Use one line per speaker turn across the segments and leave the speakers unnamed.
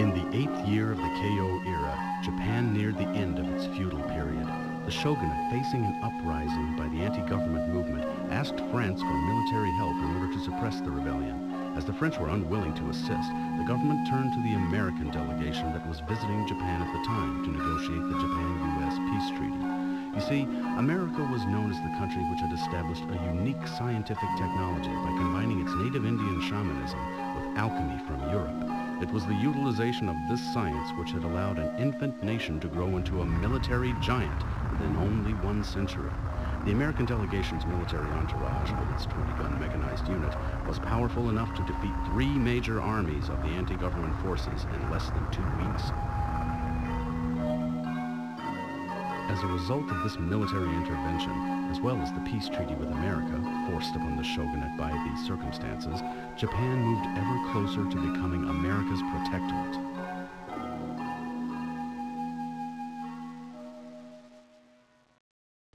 In the eighth year of the Keio era, Japan neared the end of its feudal period. The shogunate, facing an uprising by the anti-government movement, asked France for military help in order to suppress the rebellion. As the French were unwilling to assist, the government turned to the American delegation that was visiting Japan at the time to negotiate the Japan-U.S. peace treaty. You see, America was known as the country which had established a unique scientific technology by combining its native Indian shamanism with alchemy from Europe. It was the utilization of this science which had allowed an infant nation to grow into a military giant within only one century. The American delegation's military entourage, with its 20-gun mechanized unit, was powerful enough to defeat three major armies of the anti-government forces in less than two weeks. As a result of this military intervention, as well as the peace treaty with America, forced upon the shogunate by these circumstances, Japan moved ever closer to becoming America's protectorate.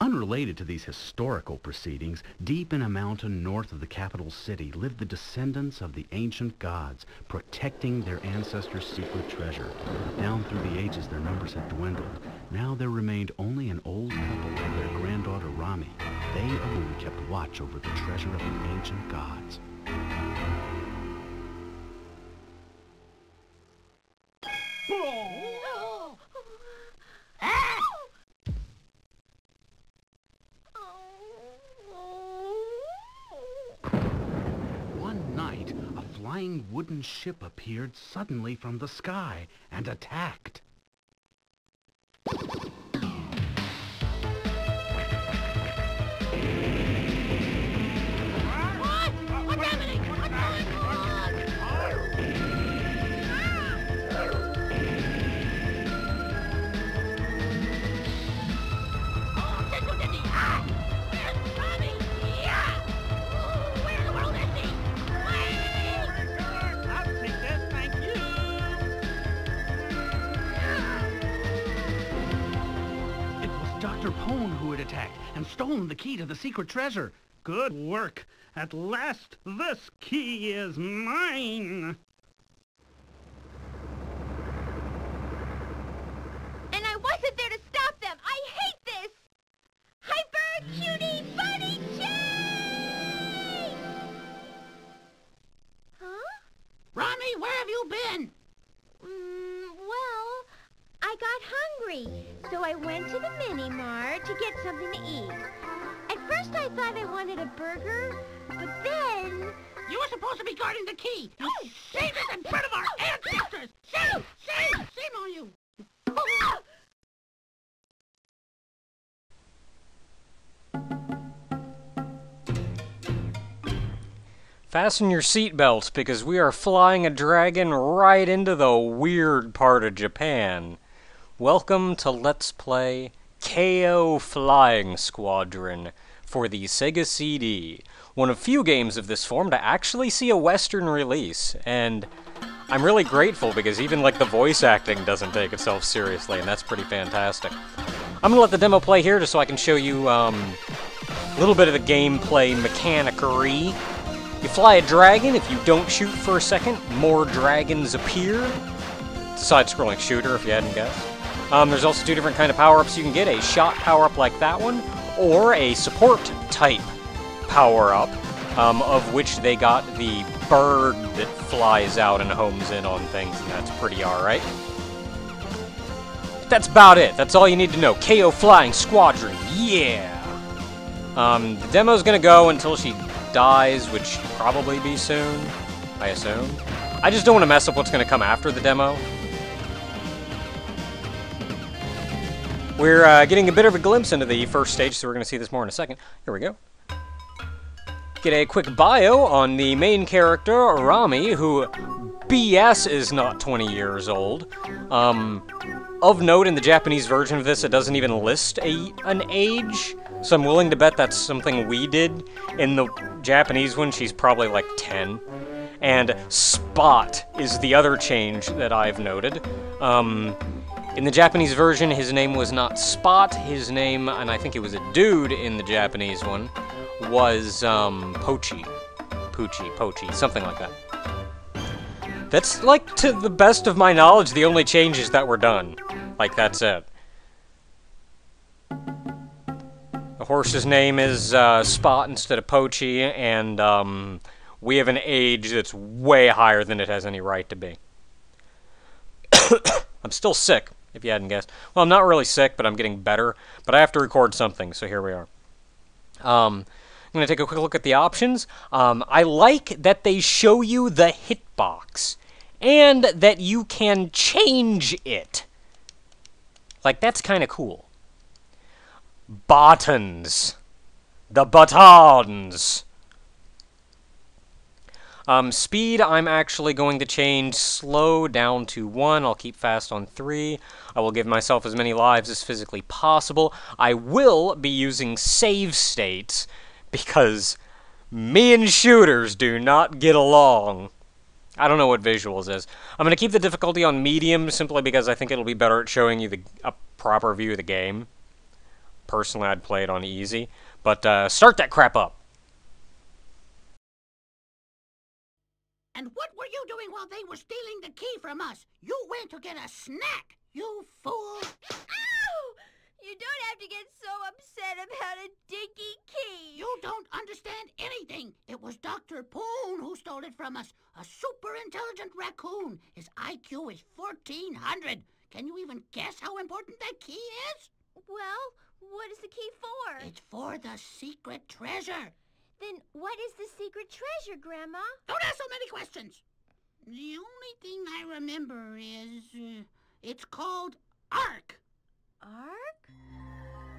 Unrelated to these historical proceedings, deep in a mountain north of the capital city lived the descendants of the ancient gods, protecting their ancestors' secret treasure. Down through the ages, their numbers had dwindled. Now there remained only an old couple and their granddaughter Rami. They alone kept watch over the treasure of the ancient gods. One night, a flying wooden ship appeared suddenly from the sky and attacked. Dr. Pon who had attacked and stolen the key to the secret treasure.
Good work. At last, this key is mine.
And I wasn't there to stop them! I hate this! Hyper Cutie Bunny Chase! Huh?
Rami, where have you been?
Mm, well, I got hungry, so I went to the mini mart to get something to eat. At first I thought I wanted a burger, but then...
You were supposed to be guarding the key. Oh, you saved us in front of our oh, oh, ancestors. Shame, shame, shame on you.
Fasten your seatbelts because we are flying a dragon right into the weird part of Japan. Welcome to Let's Play Keio Flying Squadron for the Sega CD, one of few games of this form to actually see a Western release, and I'm really grateful because even like the voice acting doesn't take itself seriously, and that's pretty fantastic. I'm gonna let the demo play here just so I can show you um, a little bit of the gameplay mechanicery. You fly a dragon, if you don't shoot for a second, more dragons appear. It's a side-scrolling shooter, if you hadn't guessed. Um, there's also two different kind of power-ups you can get, a shot power-up like that one, or a support-type power-up, um, of which they got the bird that flies out and homes in on things, and that's pretty alright. That's about it. That's all you need to know. Keio Flying Squadron, yeah! Um, the demo's gonna go until she dies, which probably be soon, I assume. I just don't want to mess up what's to come after the demo. We're uh, getting a bit of a glimpse into the first stage, so we're going to see this more in a second. Here we go. Get a quick bio on the main character, Rami, who BS is not 20 years old. Um, of note, in the Japanese version of this, it doesn't even list a an age, so I'm willing to bet that's something we did. In the Japanese one, she's probably like 10. And Spot is the other change that I've noted. Um, in the Japanese version, his name was not Spot. His name, and I think it was a dude in the Japanese one, was um, Pochi. Poochie, Pochi, something like that. That's, like, to the best of my knowledge, the only changes that were done. Like, that's it. The horse's name is uh, Spot instead of Pochi, and um, we have an age that's way higher than it has any right to be. I'm still sick, if you hadn't guessed. Well, I'm not really sick, but I'm getting better. But I have to record something, so here we are. Um, I'm going to take a quick look at the options. Um, I like that they show you the hitbox and that you can change it. Like, that's kind of cool. Buttons. The buttons. Um, speed, I'm actually going to change slow down to 1. I'll keep fast on 3. I will give myself as many lives as physically possible. I will be using save states because me and shooters do not get along. I don't know what visuals is. I'm going to keep the difficulty on medium simply because I think it'll be better at showing you the, a proper view of the game. Personally, I'd play it on easy. But uh, start that crap up.
And what were you doing while they were stealing the key from us? You went to get a snack, you fool!
Ow! You don't have to get so upset about a dinky key.
You don't understand anything. It was Dr. Poon who stole it from us. A super intelligent raccoon. His IQ is 1400. Can you even guess how important that key is?
Well, what is the key for?
It's for the secret treasure.
Then what is the secret treasure, Grandma?
Don't ask so many questions. The only thing I remember is uh, it's called Ark.
Ark?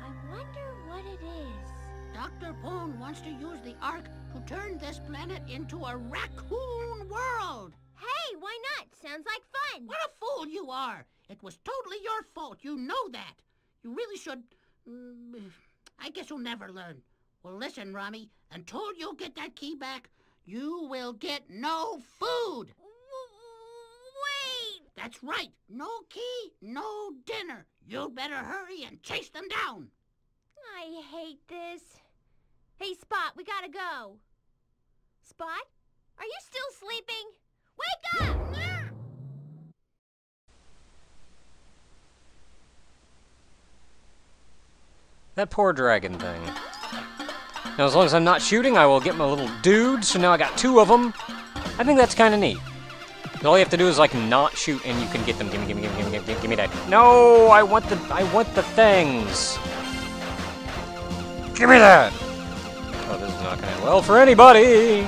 I wonder what it is.
Dr. Poon wants to use the Ark to turn this planet into a raccoon world.
Hey, why not? Sounds like fun.
What a fool you are! It was totally your fault. You know that. You really should. Mm, I guess you'll never learn. Well, listen, Rami. Until you get that key back, you will get no food.
Wait!
That's right. No key, no dinner. You'd better hurry and chase them down.
I hate this. Hey, Spot, we gotta go. Spot? Are you still sleeping? Wake up!
That poor dragon thing. Now, as long as I'm not shooting, I will get my little dude, so now I got two of them. I think that's kind of neat. All you have to do is, like, not shoot, and you can get them. Gimme, gimme, gimme, gimme, gimme, give me that. No! I want the, I want the things! Give me that! Oh, this is not gonna end well for anybody!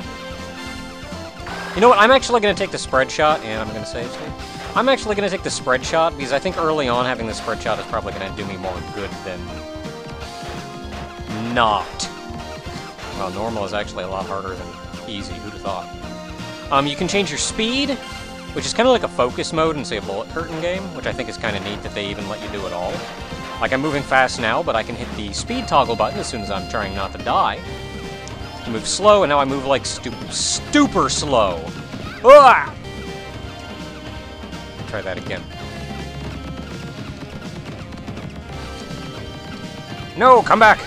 You know what, I'm actually gonna take the spread shot, and I'm gonna save state. I'm actually gonna take the spread shot, because I think early on having the spread shot is probably gonna do me more good than not. Well, normal is actually a lot harder than easy, who'd have thought. Um, you can change your speed, which is kind of like a focus mode in, say, a bullet curtain game, which I think is kind of neat that they even let you do it all. Like, I'm moving fast now, but I can hit the speed toggle button as soon as I'm trying not to die. Move slow, and now I move like stu super slow. Ah! Try that again. No, come back!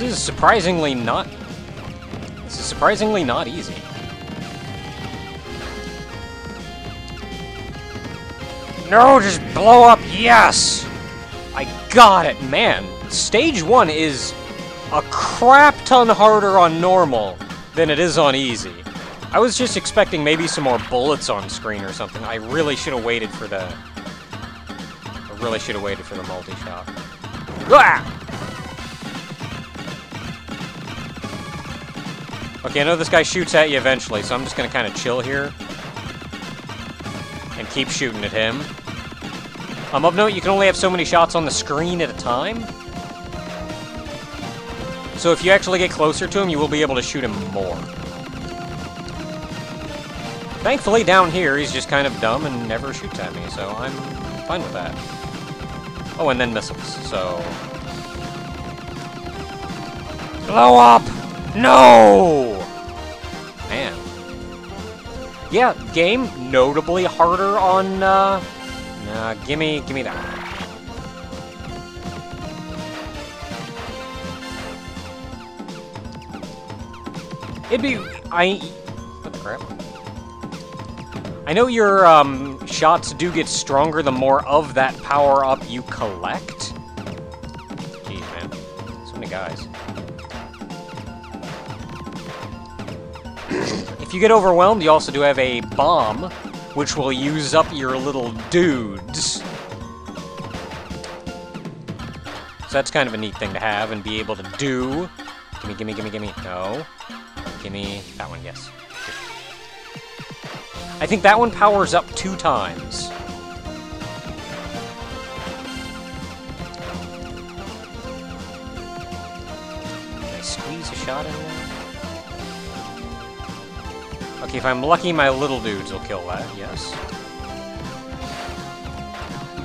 This is surprisingly not... This is surprisingly not easy. No, just blow up, yes! I got it, man. Stage 1 is a crap ton harder on normal than it is on easy. I was just expecting maybe some more bullets on screen or something. I really should have waited for the... I really should have waited for the multi-shot. Ah! Okay, I know this guy shoots at you eventually, so I'm just gonna kind of chill here. And keep shooting at him. Um, of note, you can only have so many shots on the screen at a time. So if you actually get closer to him, you will be able to shoot him more. Thankfully, down here, he's just kind of dumb and never shoots at me, so I'm fine with that. Oh, and then missiles, so... Blow up! No! Man. Yeah, game notably harder on, uh... Nah, gimme, gimme that. It'd be... I... What the crap? I know your um, shots do get stronger the more of that power-up you collect. Jeez, man. So many guys. If you get overwhelmed, you also do have a bomb, which will use up your little dudes. So that's kind of a neat thing to have and be able to do. Gimme, gimme, gimme, gimme. No. Gimme that one, yes. I think that one powers up two times. Can I squeeze a shot in there? Okay, if I'm lucky, my little dudes will kill that, yes.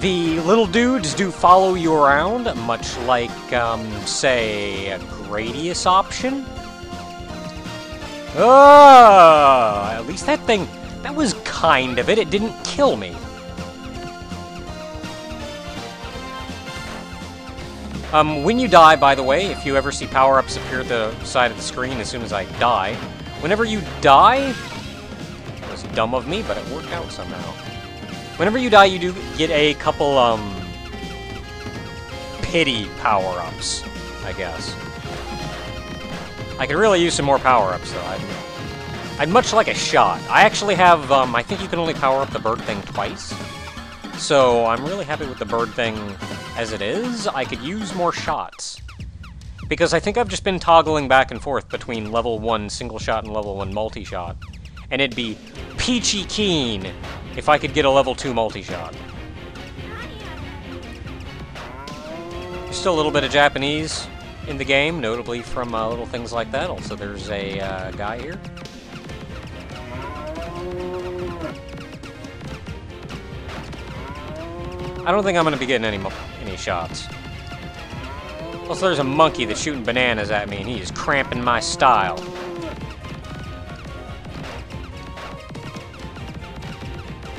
The little dudes do follow you around, much like, um, say, a Gradius option. Oh, at least that thing, that was kind of it. It didn't kill me. Um, when you die, by the way, if you ever see power-ups appear at the side of the screen as soon as I die, whenever you die, it was dumb of me, but it worked out somehow. Whenever you die, you do get a couple, um, pity power-ups, I guess. I could really use some more power-ups, though. I'd, I'd much like a shot. I actually have, um, I think you can only power up the bird thing twice. So I'm really happy with the bird thing as it is. I could use more shots. Because I think I've just been toggling back and forth between level 1 single shot and level 1 multi-shot. And it'd be peachy keen if I could get a level 2 multi-shot. There's still a little bit of Japanese in the game, notably from uh, little things like that. Also, there's a uh, guy here. I don't think I'm gonna be getting any any shots. Also, there's a monkey that's shooting bananas at me, and he is cramping my style.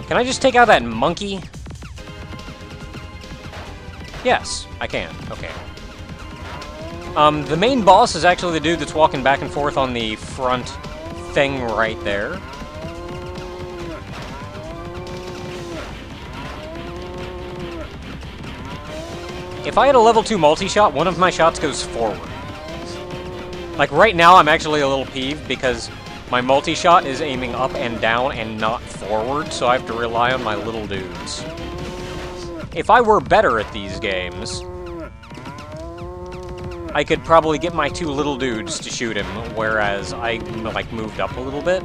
Can I just take out that monkey? Yes, I can. Okay. Um, the main boss is actually the dude that's walking back and forth on the front thing right there. If I had a level 2 multi-shot, one of my shots goes forward. Like, right now, I'm actually a little peeved because my multi-shot is aiming up and down and not forward, so I have to rely on my little dudes. If I were better at these games, I could probably get my two little dudes to shoot him, whereas I, like, moved up a little bit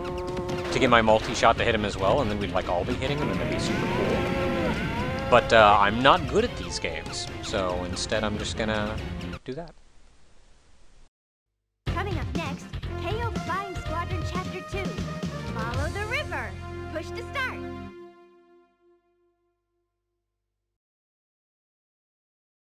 to get my multi-shot to hit him as well, and then we'd, like, all be hitting him, and that'd be super cool. But, uh, I'm not good at these games, so instead I'm just gonna do that.